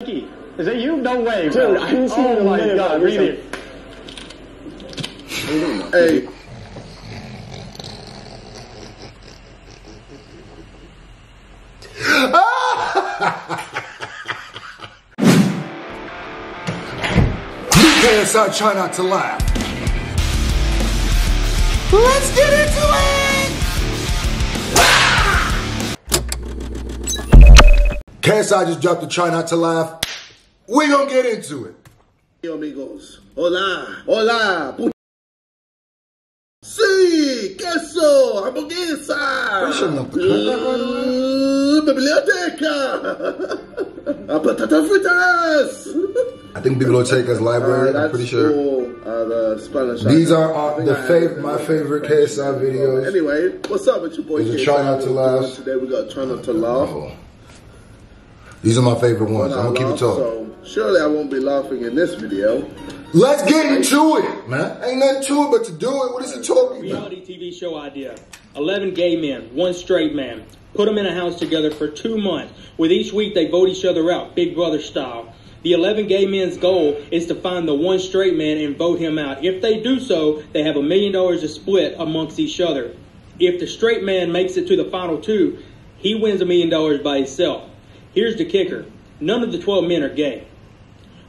Is that you? No way, Dude. I haven't seen it Oh my minute, god, bro. read it. Hey. KSI, try not to laugh. Let's get into it! KSI just dropped the try not to laugh. We gonna get into it. Yo, amigos. Hola. Hola. Sí, queso, hamburguesa. Pretty sure not the cut that right Uh, Biblioteca. Patata fritas. I think Biblioteca's library, Uh, I'm pretty sure. for, uh, the Spanish. These are uh, the fav- my it. favorite KSI videos. Anyway, what's up with your boy? Try Not to Laugh? Today we got try not to laugh. These are my favorite ones. I I'm gonna keep it laugh, talking. So surely I won't be laughing in this video. Let's get into it, man. Ain't nothing to it but to do it. What is he talking about? Reality TV show idea. 11 gay men, one straight man. Put them in a house together for two months. With each week, they vote each other out, Big Brother style. The 11 gay men's goal is to find the one straight man and vote him out. If they do so, they have a million dollars to split amongst each other. If the straight man makes it to the final two, he wins a million dollars by himself. Here's the kicker none of the 12 men are gay.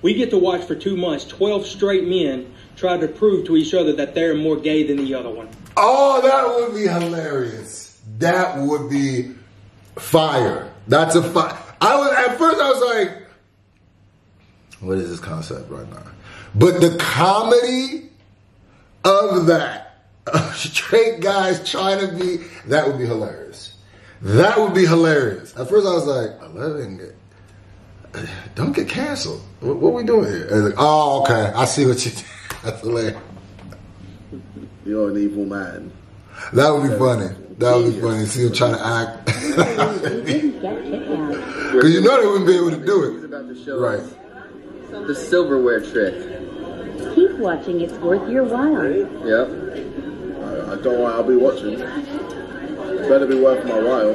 We get to watch for two months 12 straight men try to prove to each other that they're more gay than the other one. Oh, that would be hilarious. That would be fire. That's a fire. I was at first I was like, what is this concept right now? But the comedy of that, straight guys trying to be, that would be hilarious. That would be hilarious. At first I was like, 11, don't get canceled. What, what we doing here? Like, oh, okay. I see what you did. That's hilarious. You're an evil man. That would be funny. That would be funny. See him trying to act. didn't get kicked. Because you know they wouldn't be able to do it. about to show Right. the silverware trick. Keep watching, it's worth your while. Yep. I, I don't want. I'll be watching. Better be worth my while.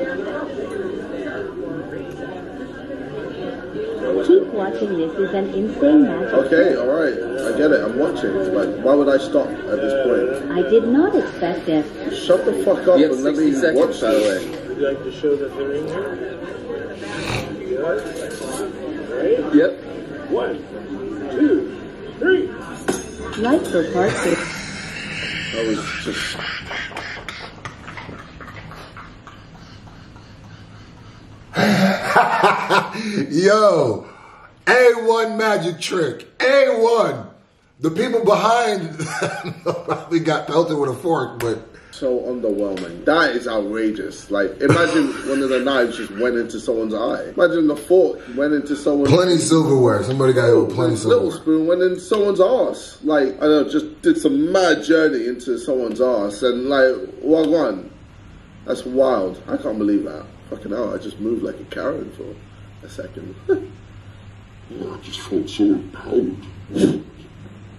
Keep watching, this is an insane magic. Okay, all right. I get it. I'm watching. Like, why would I stop at this point? I did not expect it. Shut the fuck up You and let 60 me seconds, watch by the this. way. Would you like to show that they're in here? Good. Yep. One, two, three. Like for part two. I was just. Yo, A1 magic trick. A1. The people behind probably got pelted with a fork, but so underwhelming. That is outrageous. Like, imagine one of the knives just went into someone's eye. Imagine the fork went into someone's. plenty silverware. Somebody got hit with plenty Little silverware. spoon went in someone's ass. Like, I don't know, just did some mad journey into someone's ass. And, like, what one? That's wild. I can't believe that. Fucking hell, I just moved like a Karen for a second. I just felt so empowered.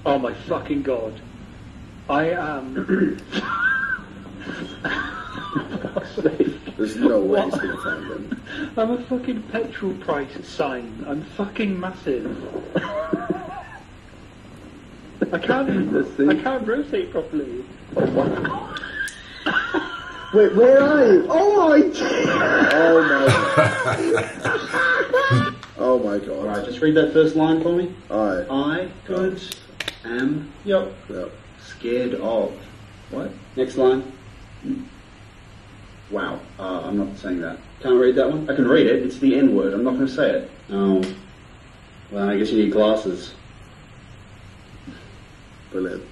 Oh my fucking god. I am. There's no way he's gonna find them. I'm a fucking petrol price sign. I'm fucking massive. I can't. I can't rotate properly. Wait, where are you? Oh, oh my God. Oh my. Oh my god. Alright, just read that first line for me. Alright. I, good, am, yep, Yep. scared of. What? Next line. Wow, uh, I'm not saying that. Can't read that one? I can read it, it's the N word, I'm not going to say it. Oh. Well, I guess you need glasses. Brilliant.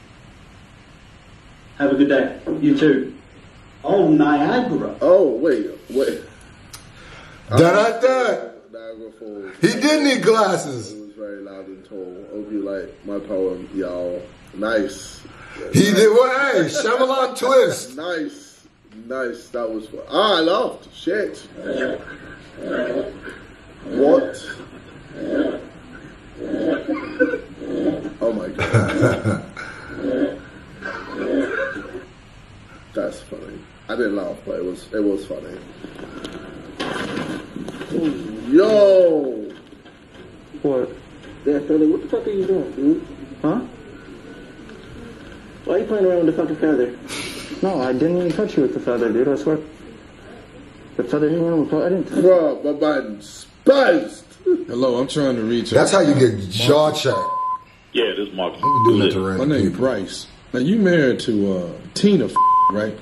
Have a good day. You too. Oh, Niagara. Oh, wait, wait. Da da da. Niagara Falls. He did need glasses. It was very loud and tall. Hope you like my poem, y'all. Nice. He did what? Hey, Shyamalan twist. Nice. Nice. That was fun. Ah, I laughed. Shit. What? Oh my god. That's funny. I didn't laugh, but it was it was funny. Yo! What? Yeah, Sterling, what the fuck are you doing, dude? Huh? Why are you playing around with the fucking feather? No, I didn't even touch you with the feather, dude. I swear. The feather hit me on the I didn't touch Bro, my man spazzed. Hello, I'm trying to reach. That's how you get jaw checked. Yeah, this is Marcus. You do that to My random name people. Bryce. Now you married to uh, Tina, right?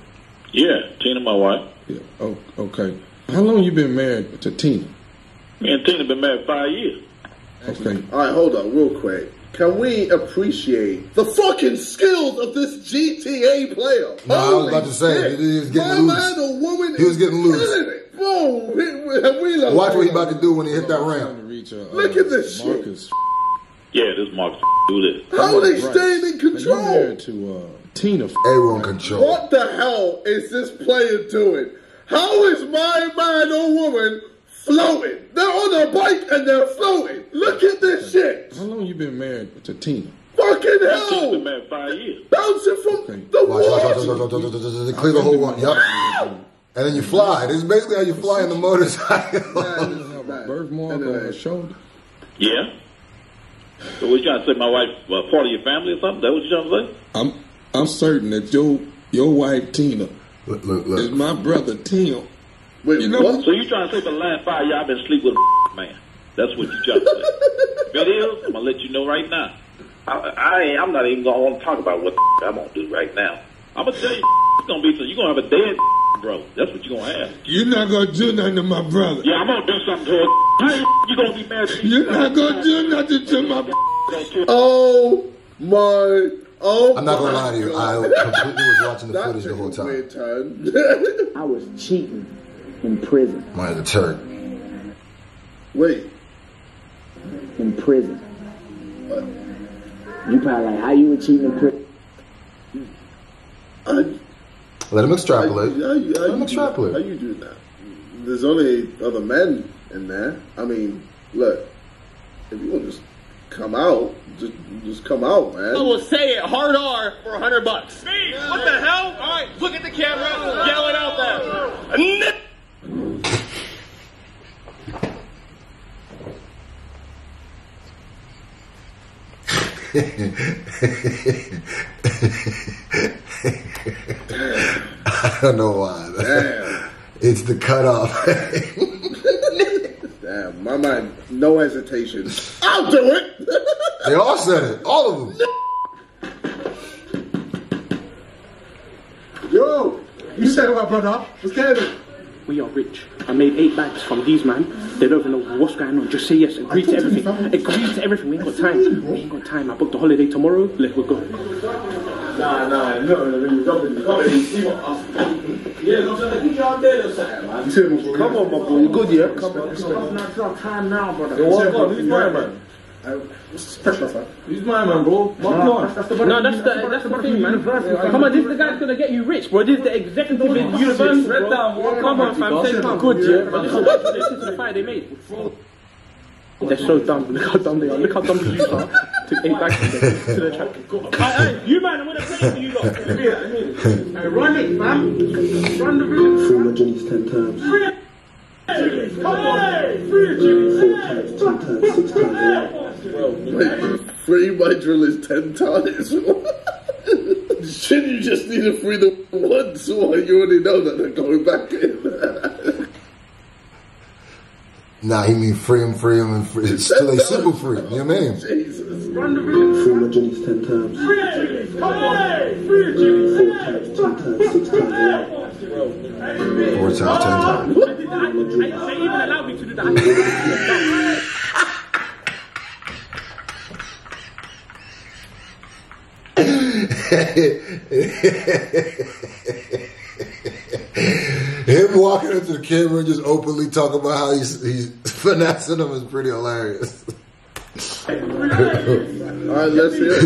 Yeah, Tina, my wife. Yeah. Oh, okay. How long you been married to Tina? Me and Tina been married five years. Okay. All right, hold on, real quick. Can we appreciate the fucking skills of this GTA player? No, I was Holy about to say, shit. he was getting My loose. man or woman He was getting loose. killing. Bro, we, we, we Watch what he about to do when he hit that Trying ramp. reach. Uh, Look at this shit. Marcus. Yeah, this is Marcus. Do this. How are they Bryce. staying in Now, you control? married to uh, Tina. Everyone control. What the hell is this player doing? How is my man or woman floating? They're on a bike and they're floating. Look at this shit. How long you been married to Tina? Fucking Tina been hell. married five years. Bouncing from Okay. the Watch, watch, watch, watch, watch, watch, watch, watch, watch, clear the whole one. Yup. And then you fly. This is basically how you fly in the motorcycle. Have a birthmark on her shoulder. Yeah. So what you trying to say? My wife, uh, part of your family or something? That what you trying to say? I'm I'm certain that your your wife Tina look, look, is my brother Tim. Wait, You know- what? So you trying to say for the last five years I've been sleep with a man? That's what you trying to say. if it is, I'm gonna let you know right now. I, I I'm not even gonna want to talk about what I'm gonna do right now. I'm gonna tell you, it's gonna be so you're gonna have a dead bro. That's what you're gonna have. You're not gonna do nothing to my brother. Yeah, I'm gonna do something to her. How you gonna be married to You're not gonna do nothing to my. Oh my. Oh I'm not gonna lie to you. I completely was watching the footage the whole time. I was cheating in prison. Mine the Turk. Wait. In prison. What? You probably like, how you were cheating in prison? I, Let him extrapolate. how, you- how Let him do, extrapolate. how you do that? There's only other men in there. I mean, look, if you want to just come out, just just come out, man. I will say it hard R for a hundred bucks. Me? What the hell? All right, look at the camera, yell it out there. I don't know why. Damn. It's the cutoff. Damn, my man, no hesitation. I'll do it. they all said it. All of them. Yo! You said what, brother? What's going We are rich. I made eight bags from these man. They don't even know what's going on. Just say yes. Agree to everything. fam. Agree to everything. We ain't got time. We ain't got time. I booked a holiday tomorrow. Let we go. Nah, nah, no, no, no, you got me. Come on, see what I'm saying, put you out there or something, man. Come on, my boy. You good, yeah? Come on, come on. It's not time now, brother. Yo, what, what? Who's my man? Pressure, man. Who's my man, bro? What on? No, that's the that's the thing, man. Come on, this is the guy's gonna get you rich, bro. This is the executive in university, bro. Come on, fam. Say come. Good, yeah? But this is the fight they made. They're so dumb. Look how dumb they are. Look how dumb you are. Took eight bags to the, to the track. Hey, hey, you man, I'm gonna play for you lot. Hey, run it, fam. Run the room. Free my Jenny's ten times. Four times, two times, six times. Wait, free my drill is ten times. Shouldn't you just need to free them once, or you already know that they're going back in? Nah, he mean free him, free him, and free. It's still a super free. You know what I mean? Jesus. Free my Jenny's ten times. Four times, two times, six times. Four times, ten times. They even allowed me to do that. Him walking into the camera and just openly talking about how he's, he's finessing them is pretty hilarious. All right, let's hear it.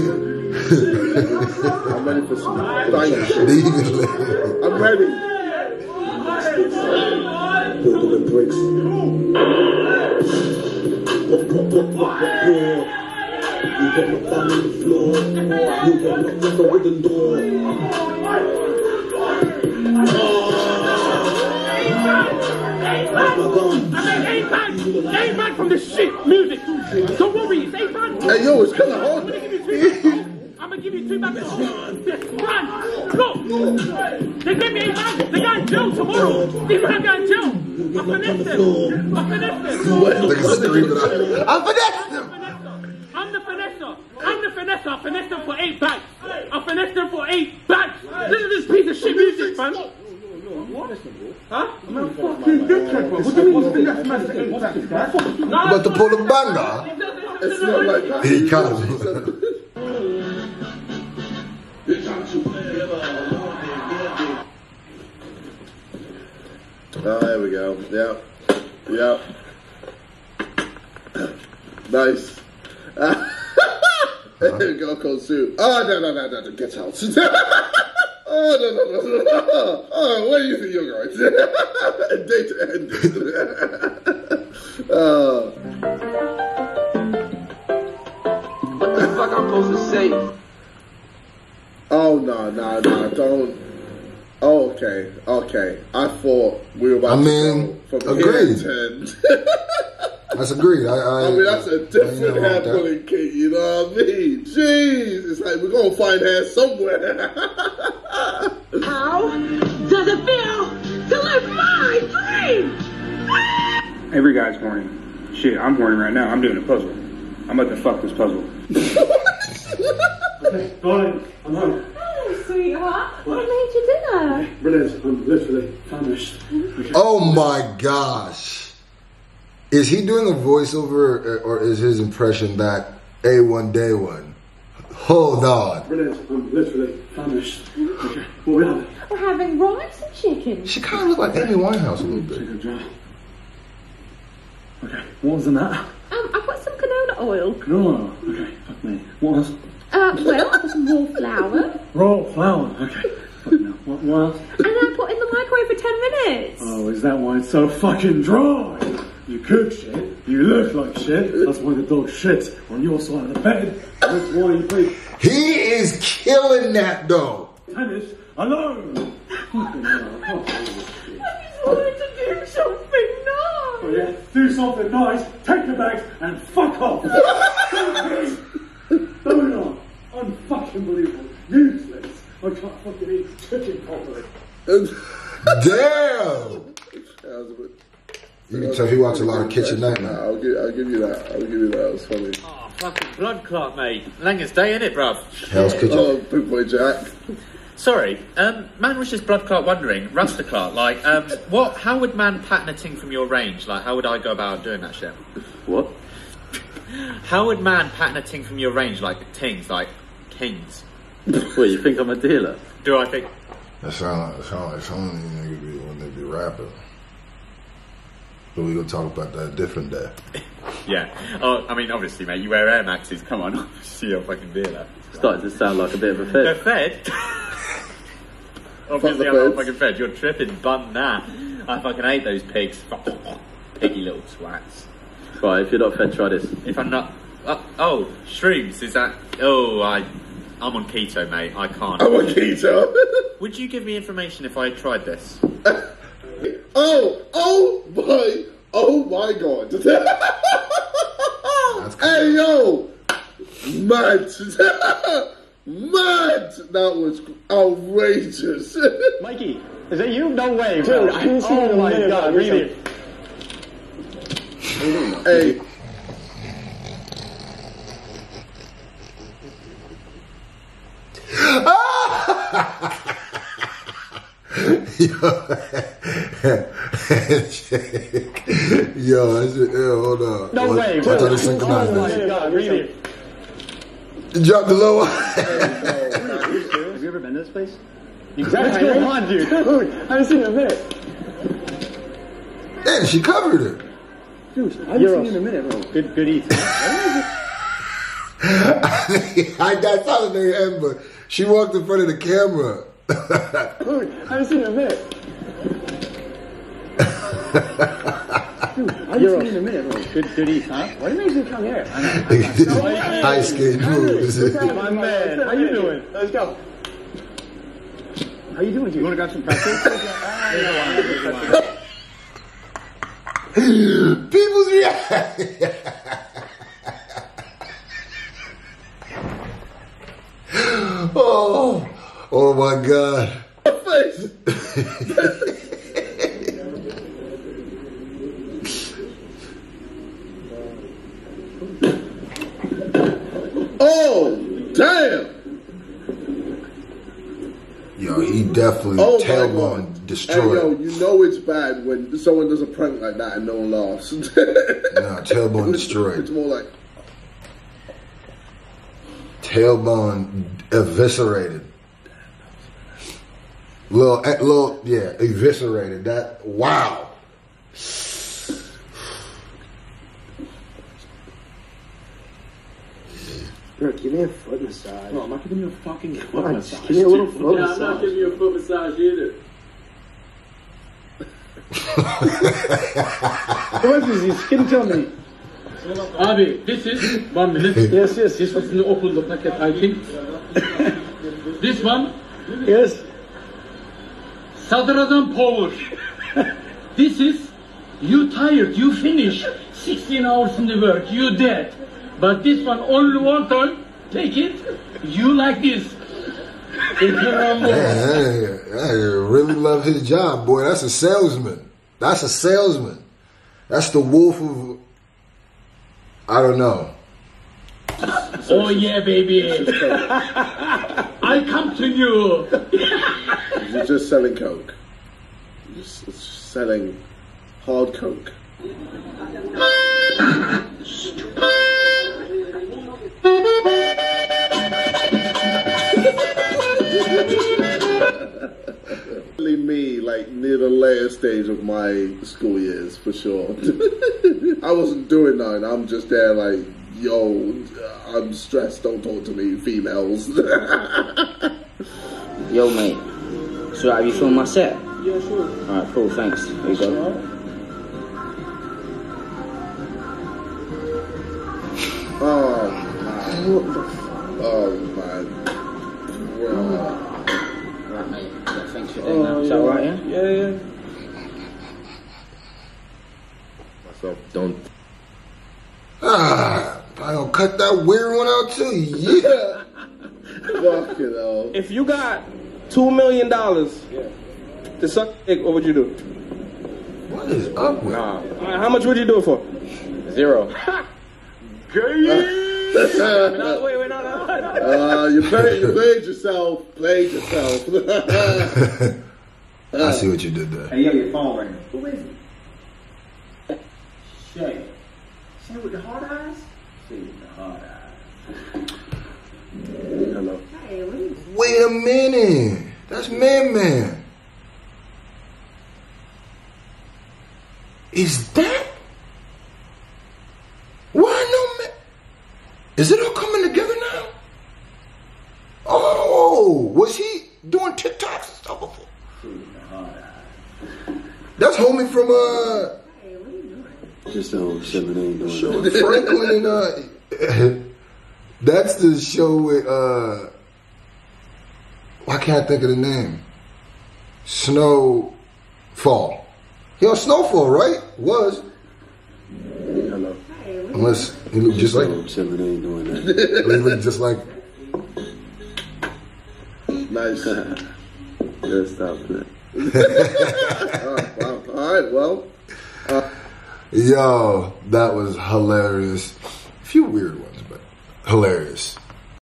I'm ready for some thanks. I'm ready. Building the bricks. You my thumb on the floor. You got my knock a wooden door. eight from this shit music. Don't worry, it's eight bags. Hey, yo, it's kind of hard. I'm gonna give you two. Yes, run. Look. They gave me eight bags. They got in jail tomorrow. These men got in jail. I finessed them. I finessed them. Look. I finessed him. I'm the finesser. I'm the finesser. I finessed them for eight bags. I finessed them for eight bags. Listen to this piece of shit music, fam. Huh? Man, fucking dickhead, bro. What do you mean you finesse man for eight bags, man? But to pull a banger, It's not like that. he can't. Oh, there we go. Yep. Yep. nice. there go, cold soup. Oh, no, no, no, no, no, get out. oh, no, no, no, no, no. Oh, where do you think you're going? Date ended. oh. What the fuck I'm supposed to say? Oh, no, no, no, don't. Oh, okay, okay. I thought we were about I to mean, go from agreed. here to 10. That's agreed. I, I, I mean, that's a ain't different nothing wrong hair with that. pulling kid, you know what I mean? Jeez, it's like we're gonna find hair somewhere. How does it feel to live my dream? Every guy's horny. Shit, I'm horny right now. I'm doing a puzzle. I'm about to fuck this puzzle. Darling, I'm home. Oh, sweetheart. What made you dinner? Brilliant. I'm literally famished. Oh my gosh. Is he doing a voiceover or- or is his impression that A1 Day One? Hold on. Brilliant. I'm literally famished. We having? We're having rice and chicken. She kind of look like Amy Winehouse a little bit. Chicken jar. Okay. What was in that? Um, I've got some canola oil. No. Okay. Fuck me. What else? Uh, well, I've got some raw flour. Raw flour. Okay. No. What, what else? And I put in the microwave for 10 minutes. Oh, is that why it's so fucking dry? You cook shit, you look like shit, that's why the dog shits on your side of the bed. That's why you play He is killing that dog. tennis alone. Fucking hell, I can't believe this shit. I just wanted to do something Oh nice. yeah, do something nice, take the bags and fuck off. Donut, unfucking believable, useless. I can't fucking eat chicken properly. Damn. You can tell he watch a lot of Kitchen Nightmare. I'll give, I'll give you that. I'll give you that. It was funny. Oh, fucking blood clot, mate. Langest day, innit, bruv? Hell's Kitchen. Oh, big boy Jack. Sorry, um, man was just blood clot wondering, Ruster clot, like, um, what, how would man pattern a ting from your range? Like, how would I go about doing that shit? What? How would man pattern a ting from your range, like tings, like kings? What, you think I'm a dealer? Do I think? That sound like, sound like some of these niggas be when they be rapping. But we're gonna talk about that a different day. Yeah. Oh, I mean, obviously, mate, you wear Air Maxes, come on, see your fucking dealer. Starting to sound like a bit of a The fed. Fed? Obviously, I'm not feds. fucking Fed. You're tripping, bun that. I fucking hate those pigs. Piggy little twats. Right, if you're not fed, try this. If I'm not. Uh, oh, shrooms, is that. Oh, I. I'm on keto, mate. I can't. I'm on keto. Would you give me information if I tried this? Oh, oh my, oh my god. hey yo, mad, mad. That was outrageous. Mikey, is that you? No way, Dude, I didn't see you in a Oh my minute, god, bro. really? hey. Yo, that's it. Yeah, hold on. No Watch- way, Watch how bro. they Oh my this. god, really? Drop the low. Have you ever been to this place? What's going on, dude? Dude, I haven't seen you in a minute. Yeah, she covered it. Dude, I haven't seen you in a minute, bro. Good, good eat. I got solid nigga end, but she walked in front of the camera. Dude, I haven't seen you in a minute. Dude, I haven't seen you in a minute, bro. Good, good eat, huh? Why do you make me come here? High skate moves. My man, how you doing? Let's go. How you doing, dude? You want to grab some pretzels? People's reaction. oh, oh my God. He definitely Oh, tailbone Hey, destroyed. yo, you know it's bad when someone does a prank like that and no one laughs. Nah, tailbone destroyed. It's more like, tailbone eviscerated. Little, eh, little, yeah, eviscerated. That wow. Bro, give me a foot massage. No, I'm not giving you a fucking foot on, massage. just give me a little foot Yeah, I'm not massage. giving you a foot massage either. What is this? Can you tell me? Abi, this is one minute. Yes, yes. This was in the okulda packet, I think. this one, Yes. Sadradan power. this is you tired, you finish 16 hours in the work, you dead. But this one only one time, take it, you like this. Take it on board. Man, I, I really love his job, boy. That's a salesman. That's a salesman. That's the wolf of. I don't know. Oh yeah, baby. I come to you. you're just selling coke. You're just selling hard coke. Really me, like near the later stage of my school years, for sure. I wasn't doing nothing. I'm just there, like, yo, I'm stressed. Don't talk to me, females. Yo, mate. So have you filmed my set? Yeah, sure. Alright, cool, thanks. Here you go. Oh man. Oh man. Yeah, thanks for doing that. Is that alright, yeah? Yeah, yeah. Myself, don't. Ah, I gonna cut that weird one out too. Yeah. Fuck it hell. If you got two million dollars to suck dick, what would you do? What is up with? All right, how much would you do it for? Zero. No, wait, wait. Uh, you played, you played yourself. Played yourself. I see what you did there. Hey, yo, your phone ringing. Who is it? Shay. Shay with the hard eyes? Shay with the hard eyes. Hello. Wait a minute. That's Man Man. Is that? Why no man? Is it all coming together now? Oh, was he doing TikToks and stuff before? That's homie from uh Just don't seven ain't doing show with Franklin and uh that's the show with uh why can't I think of the name? Snowfall. He on Snowfall, right? Was. Hello. Unless he looked just like Just seven ain't doing he that. looked just like nice. Stop oh, wow. All right. Well. Uh, Yo, that was hilarious. A few weird ones, but hilarious.